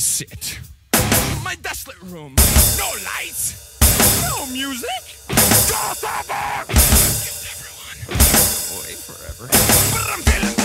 sit. My desolate room. No lights. No music. Goldberg! Killed everyone. Away forever. But I'm feeling